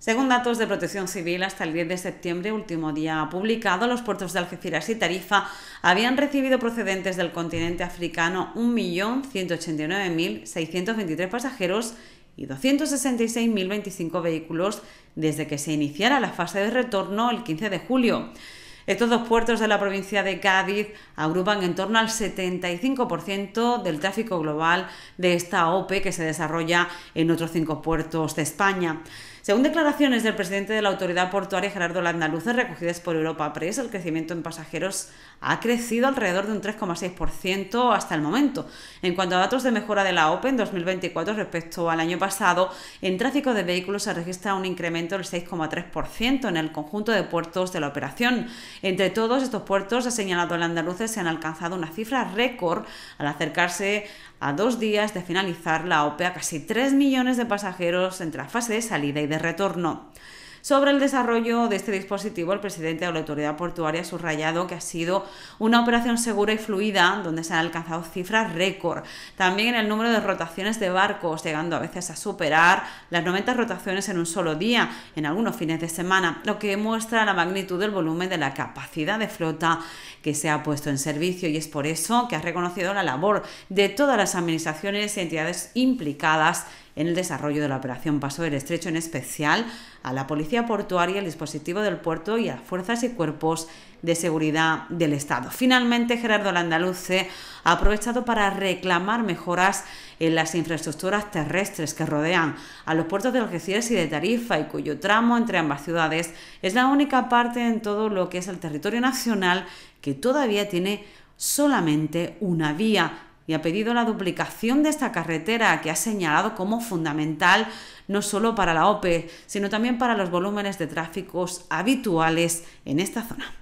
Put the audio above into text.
Según datos de Protección Civil, hasta el 10 de septiembre, último día publicado, los puertos de Algeciras y Tarifa habían recibido procedentes del continente africano 1.189.623 pasajeros y 266.025 vehículos desde que se iniciara la fase de retorno el 15 de julio. Estos dos puertos de la provincia de Cádiz agrupan en torno al 75% del tráfico global de esta OPE que se desarrolla en otros cinco puertos de España. Según declaraciones del presidente de la Autoridad Portuaria, Gerardo Landaluce, recogidas por Europa Press, el crecimiento en pasajeros ha crecido alrededor de un 3,6% hasta el momento. En cuanto a datos de mejora de la OPE en 2024 respecto al año pasado, en tráfico de vehículos se registra un incremento del 6,3% en el conjunto de puertos de la operación. Entre todos estos puertos, ha señalado el andaluce, se han alcanzado una cifra récord al acercarse a dos días de finalizar la OPE a casi 3 millones de pasajeros entre la fase de salida y de retorno. Sobre el desarrollo de este dispositivo, el presidente de la autoridad portuaria ha subrayado que ha sido una operación segura y fluida, donde se han alcanzado cifras récord. También en el número de rotaciones de barcos, llegando a veces a superar las 90 rotaciones en un solo día, en algunos fines de semana, lo que muestra la magnitud del volumen de la capacidad de flota que se ha puesto en servicio y es por eso que ha reconocido la labor de todas las administraciones y entidades implicadas en el desarrollo de la operación Paso del Estrecho, en especial a la Policía Portuaria, el dispositivo del puerto y a las fuerzas y cuerpos de seguridad del Estado. Finalmente, Gerardo Landaluce ha aprovechado para reclamar mejoras en las infraestructuras terrestres que rodean a los puertos de Algeciras y de Tarifa y cuyo tramo entre ambas ciudades es la única parte en todo lo que es el territorio nacional que todavía tiene solamente una vía y ha pedido la duplicación de esta carretera que ha señalado como fundamental no solo para la OPE, sino también para los volúmenes de tráficos habituales en esta zona.